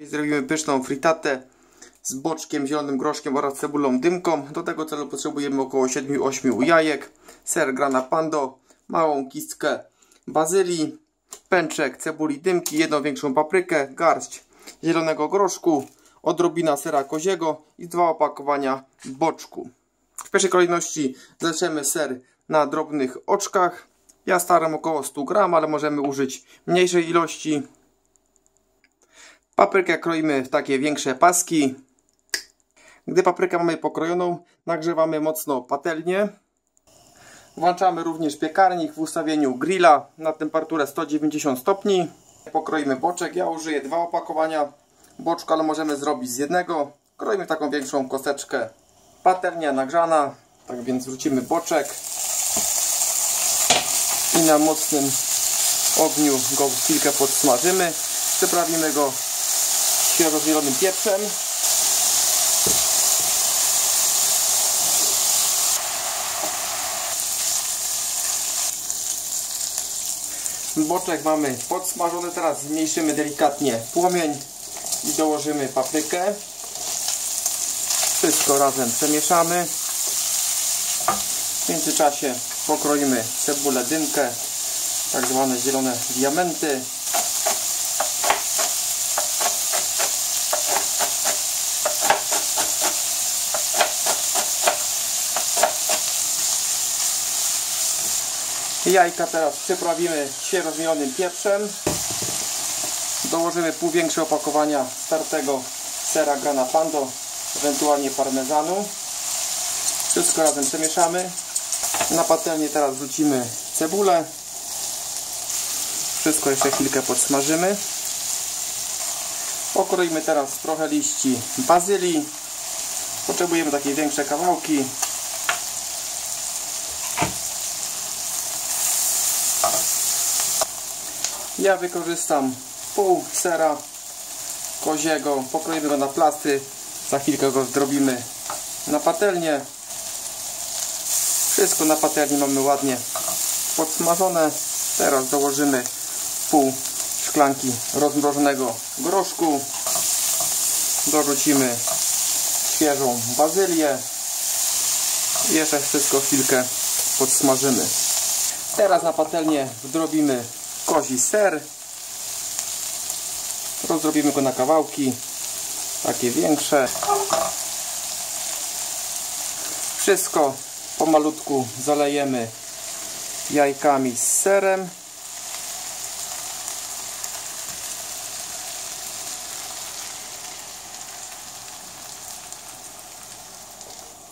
Zrobimy pyszną fritatę z boczkiem, zielonym groszkiem oraz cebulą dymką. Do tego celu potrzebujemy około 7-8 jajek, ser grana pando, małą kistkę bazylii, pęczek cebuli dymki, jedną większą paprykę, garść zielonego groszku, odrobina sera koziego i dwa opakowania boczku. W pierwszej kolejności zleczemy ser na drobnych oczkach. Ja staram około 100 gram, ale możemy użyć mniejszej ilości. Paprykę kroimy w takie większe paski. Gdy paprykę mamy pokrojoną, nagrzewamy mocno patelnię. Włączamy również piekarnik w ustawieniu grilla na temperaturę 190 stopni. Pokroimy boczek. Ja użyję dwa opakowania boczku, ale możemy zrobić z jednego. Kroimy taką większą kosteczkę. Patelnia nagrzana, tak więc wrzucimy boczek i na mocnym ogniu go chwilkę podsmażymy. Przyprawimy go świeżo zielonym pieprzem. Boczek mamy podsmażony, teraz zmniejszymy delikatnie płomień i dołożymy paprykę. Wszystko razem przemieszamy. W międzyczasie pokroimy cebulę dymkę, tak zwane zielone diamenty. Jajka teraz przyprawimy zmielonym pieprzem. Dołożymy pół większe opakowania startego sera grana pando, ewentualnie parmezanu. Wszystko razem przemieszamy. Na patelnię teraz wrzucimy cebulę. Wszystko jeszcze chwilkę podsmażymy. Pokroimy teraz trochę liści bazylii. Potrzebujemy takie większe kawałki. Ja wykorzystam pół sera koziego. Pokroimy go na plastry. Za chwilkę go zdrobimy na patelnię. Wszystko na patelni mamy ładnie podsmażone. Teraz dołożymy pół szklanki rozmrożonego groszku. Dorzucimy świeżą bazylię. Jeszcze wszystko chwilkę podsmażymy. Teraz na patelnię wdrobimy kozi ser. Rozdrobimy go na kawałki, takie większe. Wszystko pomalutku zalejemy jajkami z serem.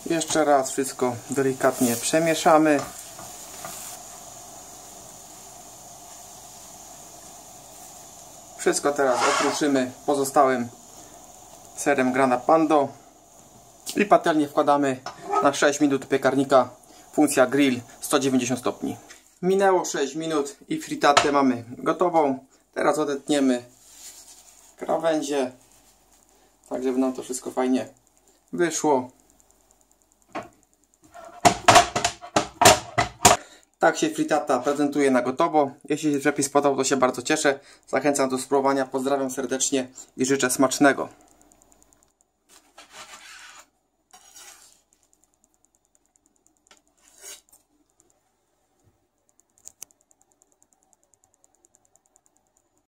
Jeszcze raz wszystko delikatnie przemieszamy. Wszystko teraz okruszymy pozostałym serem grana pando. I patelnię wkładamy na 6 minut piekarnika. Funkcja grill 190 stopni. Minęło 6 minut i fritatę mamy gotową. Teraz odetniemy krawędzie tak żeby nam to wszystko fajnie wyszło Tak się fritata prezentuje na gotowo. Jeśli się przepis spodobał, to się bardzo cieszę. Zachęcam do spróbowania. Pozdrawiam serdecznie i życzę smacznego.